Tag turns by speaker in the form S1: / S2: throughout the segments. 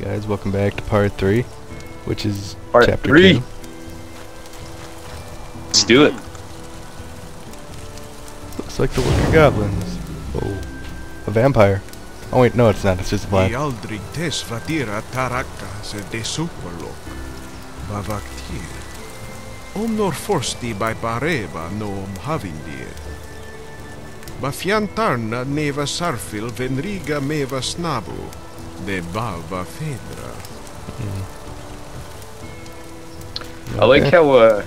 S1: guys, welcome back to part three, which is
S2: Part
S1: chapter
S2: three.
S1: two.
S2: Let's do it.
S1: Looks like the work of goblins. Oh, a vampire. Oh wait, no, it's not. It's just a blind.
S3: Ialdrig tes taraka se de superlok. Bavaktir. Om forsti by pareva nom havindir. Bafiantarna neva sarfil venriga meva snabu. De bava fedra.
S2: I like how uh,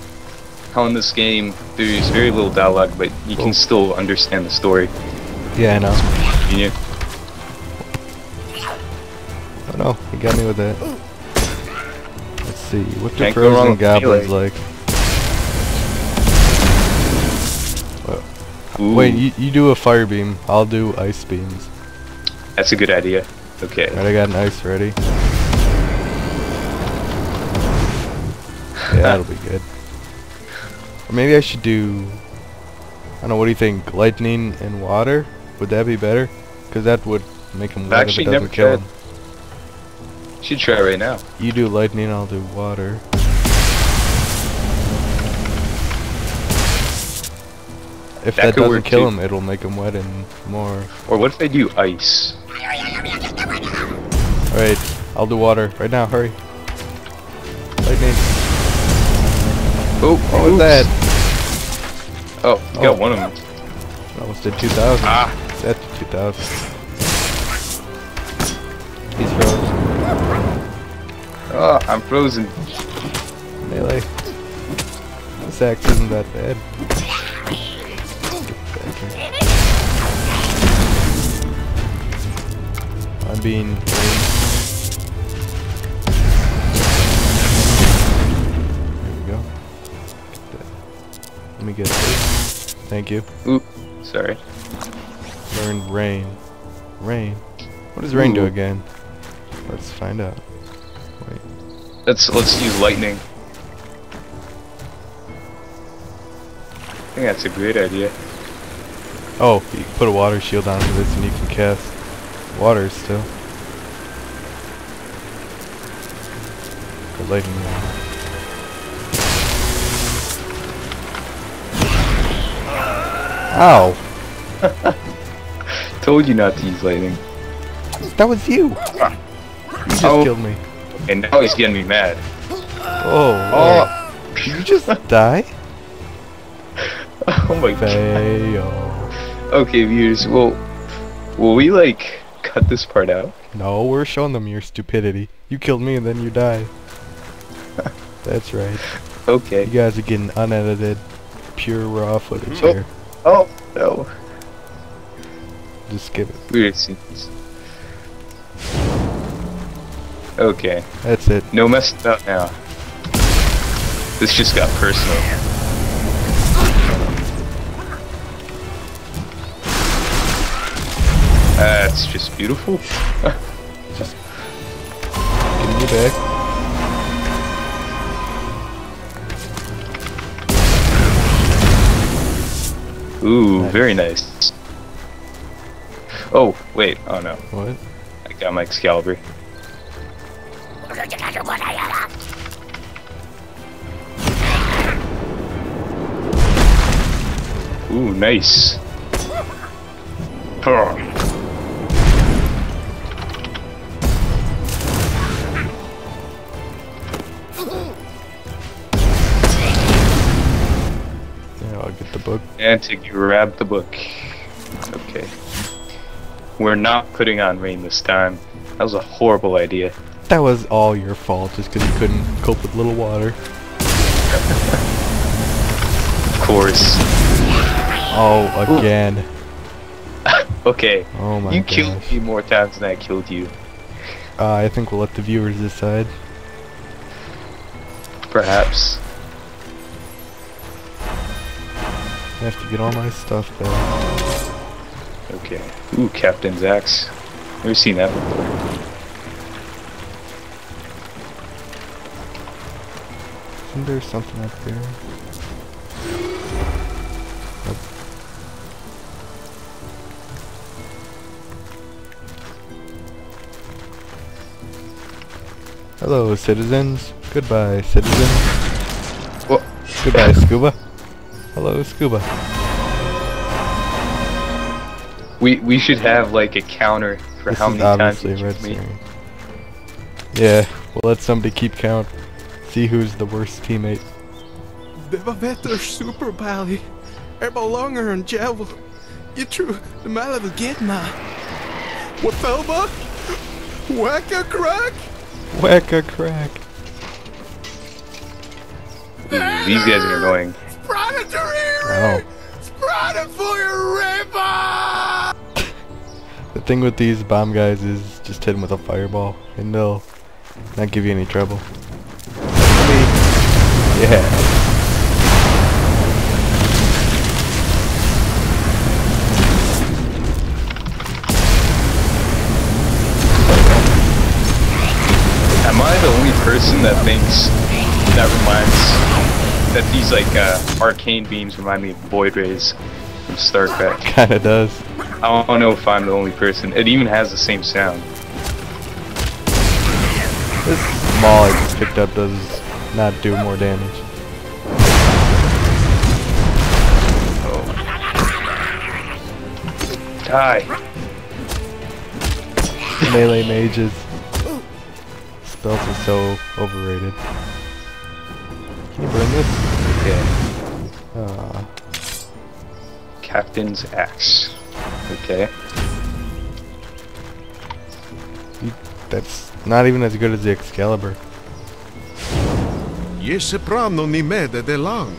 S2: how in this game there's very little dialogue, but you can still understand the story.
S1: Yeah, I know.
S2: Convenient.
S1: Oh no, he got me with that. Let's see, what do
S2: Can't go wrong
S1: frozen
S2: with
S1: goblins like?
S2: Ooh,
S1: Wait, you, you do a fire beam. I'll do ice beams.
S2: that's a good idea. Okay.
S1: Alright, I got an ice ready. Yeah, that'll be good. Or maybe I should do... I don't know, what do you think? Lightning and water? Would that be better? Because that would make him wet if
S2: actually
S1: it doesn't
S2: never
S1: kill him.
S2: Should try right now.
S1: You do lightning, I'll do water. If that,
S2: That
S1: doesn't kill
S2: too.
S1: him, it'll make him wet and more.
S2: Or what if I do ice?
S1: Alright, I'll do water. Right now, hurry. Lightning.
S2: Oh,
S1: What was that?
S2: Oh, you
S1: Oh.
S2: got one of them.
S1: Almost did 2,000.
S2: Ah,
S1: to 2,000. He's frozen.
S2: oh, I'm frozen.
S1: Melee. This axe isn't that bad. I'm being. Let me get this. Thank you.
S2: Ooh, sorry.
S1: Learned rain. Rain. What does rain do again? Let's find out. Wait.
S2: Let's let's use lightning. I think that's a great idea.
S1: Oh, you put a water shield onto this and you can cast water still. Or lightning Ow!
S2: Told you not to use lightning.
S1: That was you! You just
S2: Oh.
S1: killed me.
S2: And now he's getting me mad.
S1: Oh,
S2: Oh,
S1: wait. Did you just die?
S2: oh my god. Okay, viewers, well, will we like cut this part out?
S1: No, we're showing them your stupidity. You killed me and then you die. That's right.
S2: Okay.
S1: You guys are getting unedited, pure raw footage
S2: Oh.
S1: here.
S2: Oh no.
S1: Just skip it.
S2: Weird scenes. Okay,
S1: That's it.
S2: no messing up now. This just got personal. That's just beautiful.
S1: Just give me back.
S2: Ooh,
S1: Nice.
S2: very nice. Oh, wait, oh no.
S1: What?
S2: I got my Excalibur. Ooh, nice.
S1: Book.
S2: And to grab the book. Okay. We're not putting on rain this time. That was a horrible idea.
S1: That was all your fault, just because you couldn't cope with little water.
S2: Of course.
S1: Oh, again.
S2: Okay.
S1: Oh my
S2: you
S1: gosh.
S2: killed me more times than I killed you.
S1: Uh, I think we'll let the viewers decide.
S2: Perhaps.
S1: I have to get all my stuff back.
S2: Okay. Ooh, Captain's axe. Never seen that before.
S1: Isn't there something up there? Hello, citizens. Goodbye, citizens. Goodbye, Scuba. Hello, Scuba.
S2: we we should have like a counter for
S1: This
S2: how
S1: is
S2: many times
S1: obviously
S2: each
S1: a red
S2: of me.
S1: screen. Yeah, we'll let somebody keep count. See who's the worst teammate.
S3: Det var vetter superbally. Er belonger en djävul. Jag tror de alla vill get mig. What felba? Wacka crack?
S1: Whack a crack.
S2: These guys are annoying.
S1: Oh.
S3: for your river!
S1: The thing with these bomb guys is just hit them with a fireball, and they'll not give you any trouble. Yeah.
S2: Am I the only person that thinks that reminds that these like uh, arcane beams remind me of void rays from StarCraft?
S1: Kinda does.
S2: I don't know if I'm the only person. It even has the same sound.
S1: This small I just picked up does not do more damage.
S2: Die.
S1: Melee mages. Spells are so overrated. Can you burn this?
S2: Yeah.
S1: Uh,
S2: Captain's axe. Okay.
S1: that's not even as good as the Excalibur.
S3: Je soprano ni mede de lang.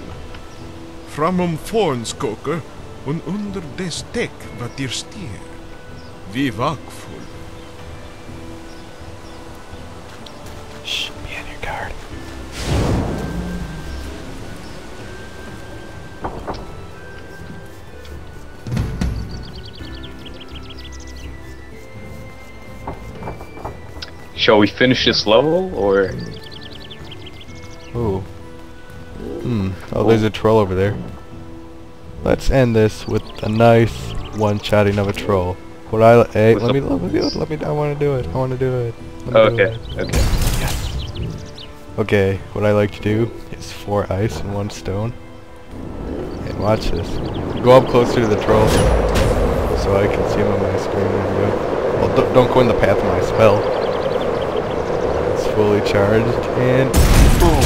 S3: Framom fornskoker und under des däck vad dir stier. Vi vakfull.
S2: Shall we finish this level or?
S1: Ooh. Hmm. Oh, there's a troll over there. Let's end this with a nice one-shotting of a troll. What I hey, let me let me do it. Let me. I want to do it. I want to do it. Me do
S2: Okay.
S1: it.
S2: Okay. Yes.
S1: Okay. What I like to do is four ice and one stone. And watch this. Go up closer to the troll so I can see him on my screen. There you go. Well, don't, don't go in the path of my spell. It's charged and boom.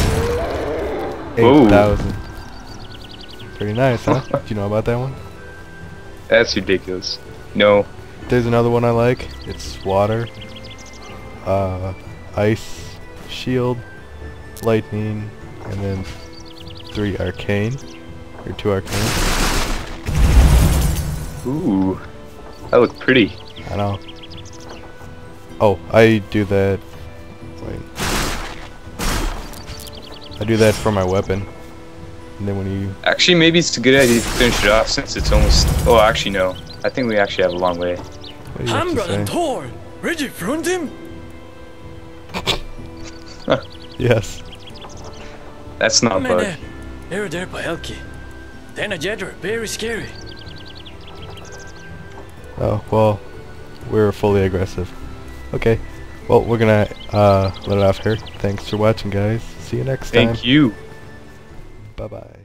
S1: Eight thousand. Pretty nice, huh? Do you know about that one?
S2: That's ridiculous. No.
S1: There's another one I like. It's water, uh, ice, shield, lightning, and then three arcane, or two arcane.
S2: Ooh. That looked pretty.
S1: I know. Oh, I do that. Wait. I do that for my weapon. And then when you
S2: Actually, maybe it's a good idea to finish it off since it's almost. Oh, actually, no. I think we actually have a long way.
S1: what do you have to
S4: Hambra and
S1: say?
S4: Thor, ready front him?
S1: Yes.
S2: That's not
S4: Men,
S2: bug.
S4: er der på Helki. Den er jetter, very scary.
S1: Oh, well, we're fully aggressive. Okay. Well, we're gonna uh, let it off here. Thanks for watching, guys. See you next time.
S2: Thank you.
S1: Bye bye.